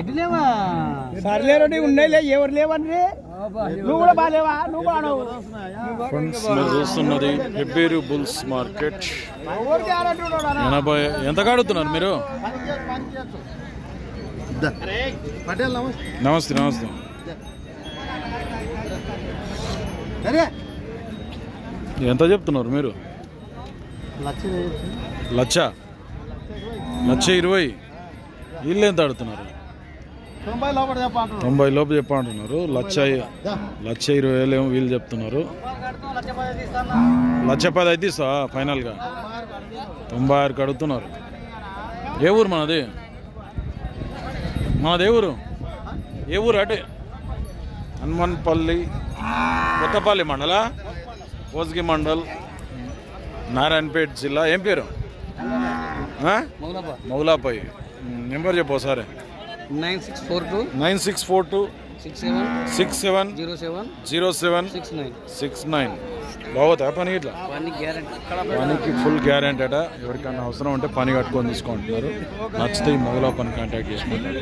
ఎటు లేవా? సర్లేరండి ఉండేలే ఎవరు లేవండి నువ్వు కూడా బాగాలేవా? నువ్వు బాడవు ఫ్రెండ్స్ మీరు చూస్తున్నది హెబ్బేరు బుల్స్ మార్కెట్ ఎనభై ఎంత కాడుతున్నారు మీరు? పటేల్ నమస్తే. నమస్తే ఎంత చెప్తున్నారు మీరు? లక్ష లక్ష? లక్ష ఇరవై. వీళ్ళు ఎంత ఆడుతున్నారు తొంభై లోపు చెప్పంటున్నారు లక్ష లక్ష ఇరవై వేలు ఏమో వీళ్ళు చెప్తున్నారు. లక్ష పది అయితే ఇస్తా ఫైనల్గా. తొంభై ఆరు కడుగుతున్నారు ఏ ఊరు మనది? మనది ఏ ఊరు? ఏ ఊరు అటే? హనుమన్పల్లి కొత్తపల్లి మండల? కోస్గి మండల్ నారాయణపేట జిల్లా. ఏం పేరు? ఆ? మౌలాపై. నెంబర్ చెప్పు ఒకసారి. Nine six four two nine six four two six seven six seven zero seven zero seven six nine six nine బాగుతా పని ఇట్లా? పనికి ఫుల్ గ్యారెంటీ అట. ఎవరికైనా అవసరం ఉంటే పని కట్టుకొని తీసుకుంటున్నారు నచ్చితే ఈ మొగలా పని కాంటాక్ట్ చేసుకుంటారు